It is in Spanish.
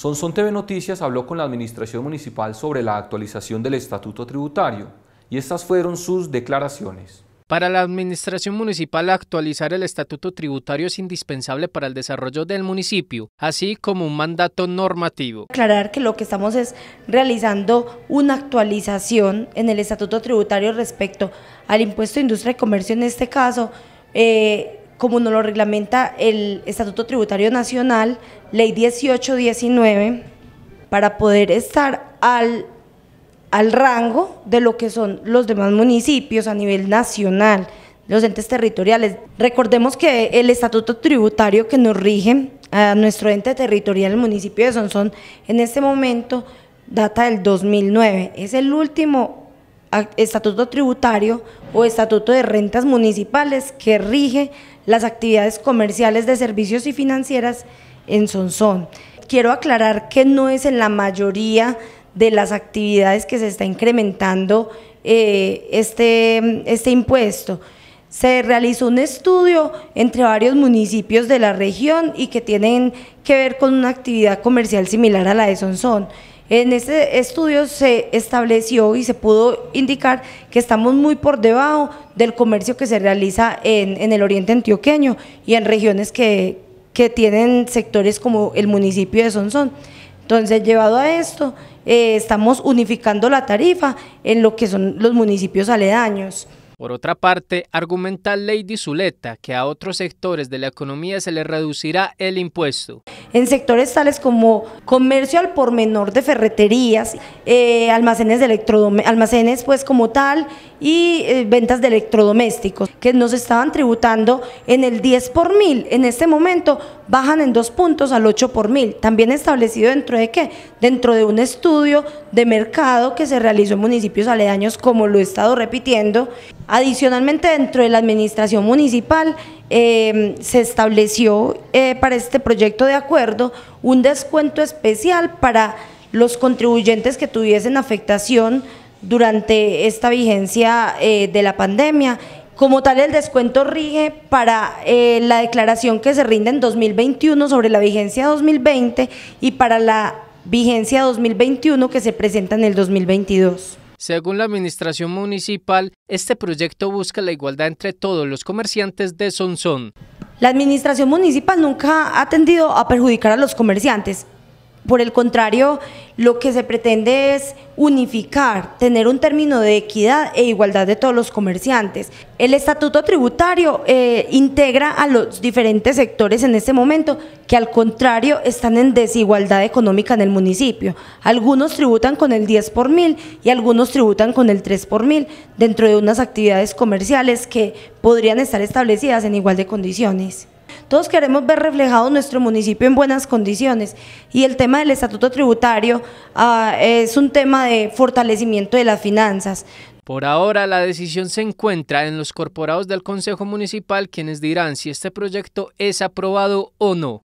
Sonson TV Noticias habló con la Administración Municipal sobre la actualización del Estatuto Tributario y estas fueron sus declaraciones. Para la Administración Municipal, actualizar el estatuto tributario es indispensable para el desarrollo del municipio, así como un mandato normativo. Aclarar que lo que estamos es realizando una actualización en el estatuto tributario respecto al impuesto de industria y comercio en este caso, eh, como nos lo reglamenta el Estatuto Tributario Nacional, Ley 1819, para poder estar al al rango de lo que son los demás municipios a nivel nacional, los entes territoriales. Recordemos que el estatuto tributario que nos rige a nuestro ente territorial, el municipio de Sonsón, en este momento data del 2009. Es el último estatuto tributario o estatuto de rentas municipales que rige las actividades comerciales de servicios y financieras en Sonsón. Quiero aclarar que no es en la mayoría de las actividades que se está incrementando eh, este, este impuesto. Se realizó un estudio entre varios municipios de la región y que tienen que ver con una actividad comercial similar a la de Sonsón. En este estudio se estableció y se pudo indicar que estamos muy por debajo del comercio que se realiza en, el oriente antioqueño y en regiones que, que tienen sectores como el municipio de Sonsón. Entonces, llevado a esto, eh, estamos unificando la tarifa en lo que son los municipios aledaños. Por otra parte, argumenta Lady Zuleta que a otros sectores de la economía se les reducirá el impuesto. En sectores tales como comercio al por menor de ferreterías, eh, almacenes, de almacenes pues como tal y eh, ventas de electrodomésticos que nos estaban tributando en el 10 por mil, en este momento bajan en dos puntos al 8 por mil, también establecido dentro de qué? Dentro de un estudio de mercado que se realizó en municipios aledaños como lo he estado repitiendo Adicionalmente, dentro de la administración municipal eh, se estableció eh, para este proyecto de acuerdo un descuento especial para los contribuyentes que tuviesen afectación durante esta vigencia eh, de la pandemia. Como tal, el descuento rige para la declaración que se rinde en 2021 sobre la vigencia 2020 y para la vigencia 2021 que se presenta en el 2022. Según la administración municipal, este proyecto busca la igualdad entre todos los comerciantes de Sonsón. La administración municipal nunca ha tendido a perjudicar a los comerciantes. Por el contrario, lo que se pretende es unificar, tener un término de equidad e igualdad de todos los comerciantes. El estatuto tributario eh, integra a los diferentes sectores en este momento que al contrario están en desigualdad económica en el municipio. Algunos tributan con el 10 por mil y algunos tributan con el 3 por mil dentro de unas actividades comerciales que podrían estar establecidas en igual de condiciones. Todos queremos ver reflejado nuestro municipio en buenas condiciones y el tema del estatuto tributario ah, es un tema de fortalecimiento de las finanzas. Por ahora la decisión se encuentra en los corporados del Consejo Municipal quienes dirán si este proyecto es aprobado o no.